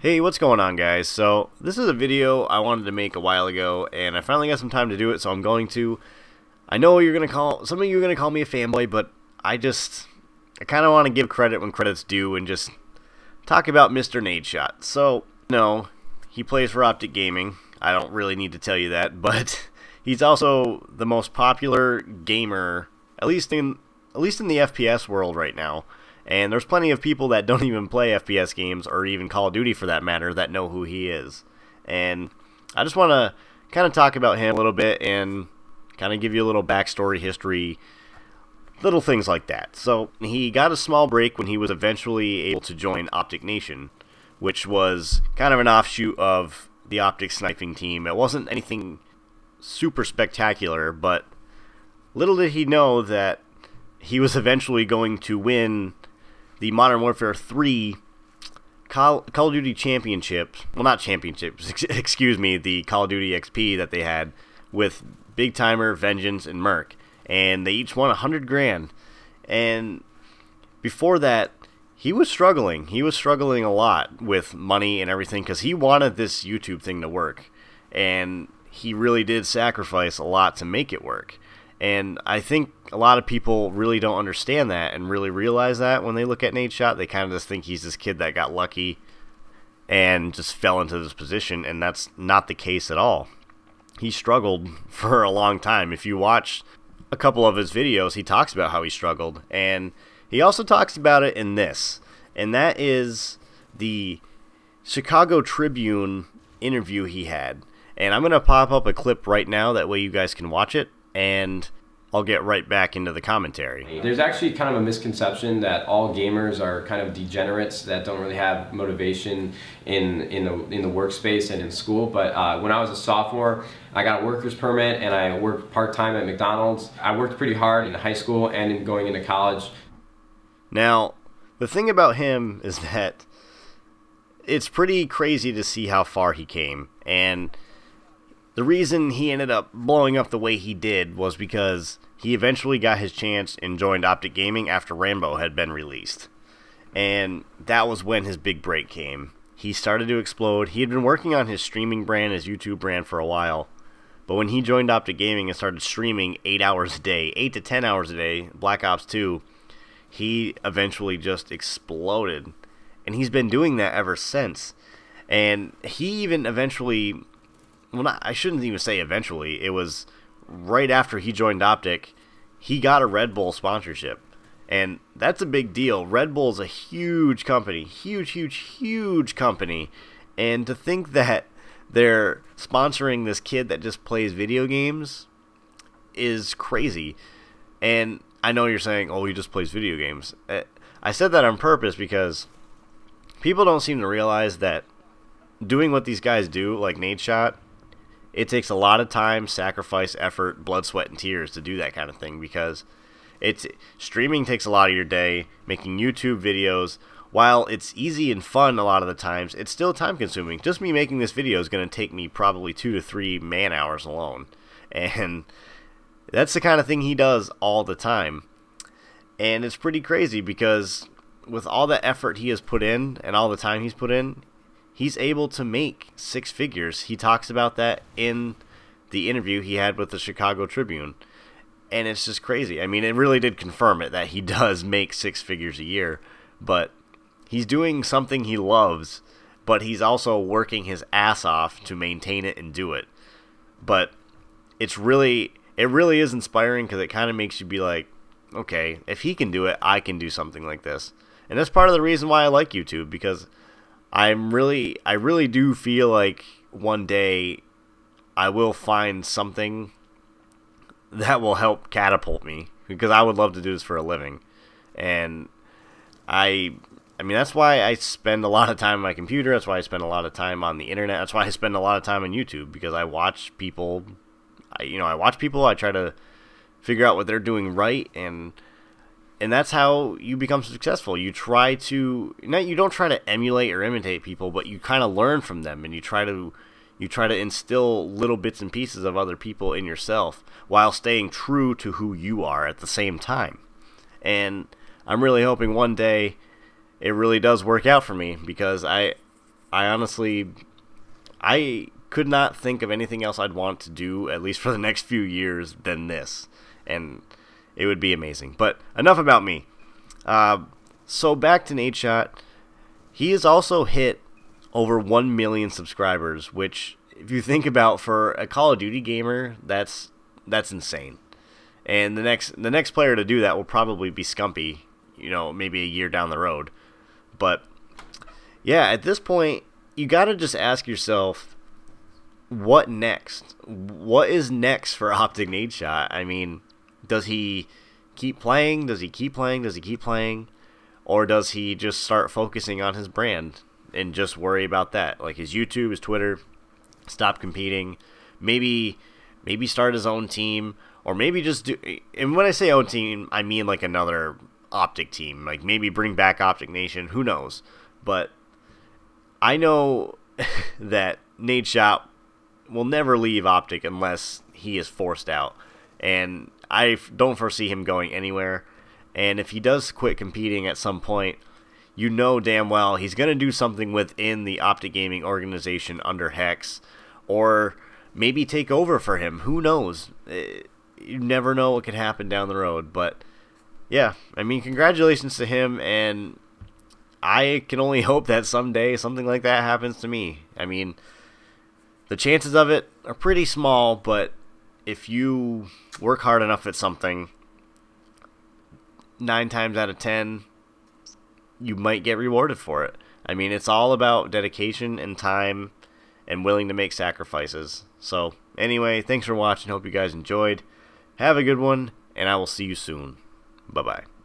Hey, what's going on guys? So, this is a video I wanted to make a while ago, and I finally got some time to do it, so I'm going to. I know you're going to call, some of you are going to call me a fanboy, but I just, I kind of want to give credit when credit's due and just talk about Mr. Nadeshot. So, no, he plays for Optic Gaming. I don't really need to tell you that, but he's also the most popular gamer, at least in, at least in the FPS world right now. And there's plenty of people that don't even play FPS games or even Call of Duty for that matter that know who he is. And I just want to kind of talk about him a little bit and kind of give you a little backstory history, little things like that. So he got a small break when he was eventually able to join Optic Nation, which was kind of an offshoot of the Optic sniping team. It wasn't anything super spectacular, but little did he know that he was eventually going to win the Modern Warfare 3 Call, Call of Duty Championships. Well, not championships, excuse me, the Call of Duty XP that they had with BigTymeR, Vengeance, and MerK. And they each won a 100 grand. And before that, he was struggling. He was struggling a lot with money and everything because he wanted this YouTube thing to work. And he really did sacrifice a lot to make it work. And I think a lot of people really don't understand that and really realize that when they look at Nadeshot. They kind of just think he's this kid that got lucky and just fell into this position, and that's not the case at all. He struggled for a long time. If you watch a couple of his videos, he talks about how he struggled, and he also talks about it in this, and that is the Chicago Tribune interview he had. And I'm going to pop up a clip right now, that way you guys can watch it and I'll get right back into the commentary. There's actually kind of a misconception that all gamers are kind of degenerates that don't really have motivation in in the in the workspace and in school. But uh, when I was a sophomore, I got a worker's permit and I worked part time at McDonald's. I worked pretty hard in high school and in going into college. Now, the thing about him is that it's pretty crazy to see how far he came and the reason he ended up blowing up the way he did was because he eventually got his chance and joined Optic Gaming after Rambo had been released. And that was when his big break came. He started to explode. He had been working on his streaming brand, his YouTube brand for a while. But when he joined Optic Gaming and started streaming 8 hours a day, 8 to 10 hours a day, Black Ops 2, he eventually just exploded. And he's been doing that ever since. And he even eventually well, not, I shouldn't even say eventually. It was right after he joined Optic, he got a Red Bull sponsorship. And that's a big deal. Red Bull is a huge company, huge, huge, huge company. And to think that they're sponsoring this kid that just plays video games is crazy. And I know you're saying, oh, he just plays video games. Eh, I said that on purpose because people don't seem to realize that doing what these guys do, like Nadeshot, it takes a lot of time, sacrifice, effort, blood, sweat, and tears to do that kind of thing because it's streaming takes a lot of your day. Making YouTube videos, while it's easy and fun a lot of the times, it's still time consuming. Just me making this video is going to take me probably two to three man hours alone, and that's the kind of thing he does all the time. And it's pretty crazy because with all the effort he has put in and all the time he's put in, he's able to make six figures. He talks about that in the interview he had with the Chicago Tribune. And it's just crazy. I mean, it really did confirm it that he does make six figures a year, but he's doing something he loves, but he's also working his ass off to maintain it and do it. But it's really it really is inspiring because it kind of makes you be like, okay, if he can do it, I can do something like this. And that's part of the reason why I like YouTube because I'm really, I really do feel like one day I will find something that will help catapult me because I would love to do this for a living. And I, I mean, that's why I spend a lot of time on my computer. That's why I spend a lot of time on the internet. That's why I spend a lot of time on YouTube because I watch people, I, you know, I watch people. I try to figure out what they're doing right and and that's how you become successful. You try to not you don't try to emulate or imitate people, but you kind of learn from them and you try to you try to instill little bits and pieces of other people in yourself while staying true to who you are at the same time. And I'm really hoping one day it really does work out for me because I I honestly, I could not think of anything else I'd want to do, at least for the next few years, than this. And it would be amazing. But enough about me. Uh, so back to Nadeshot. He has also hit over 1 million subscribers, which, if you think about for a Call of Duty gamer, that's that's insane. And the next the next player to do that will probably be Scumpy, you know, maybe a year down the road. But yeah, at this point, you got to just ask yourself what next? What is next for Optic Nadeshot? I mean, does he keep playing? Does he keep playing? Does he keep playing? Or does he just start focusing on his brand and just worry about that? Like his YouTube, his Twitter, stop competing. Maybe maybe start his own team or maybe just do and when I say own team, I mean like another Optic team. Like maybe bring back Optic Nation, who knows. But I know that Nadeshot will never leave Optic unless he is forced out. And I don't foresee him going anywhere. And if he does quit competing at some point, you know damn well he's going to do something within the Optic Gaming organization under Hex or maybe take over for him. Who knows? Eh, you never know what could happen down the road. But yeah, I mean, congratulations to him. And I can only hope that someday something like that happens to me. I mean, the chances of it are pretty small, but if you work hard enough at something, nine times out of ten, you might get rewarded for it. I mean, it's all about dedication and time and willing to make sacrifices. So, anyway, thanks for watching. Hope you guys enjoyed. Have a good one, and I will see you soon. Bye bye.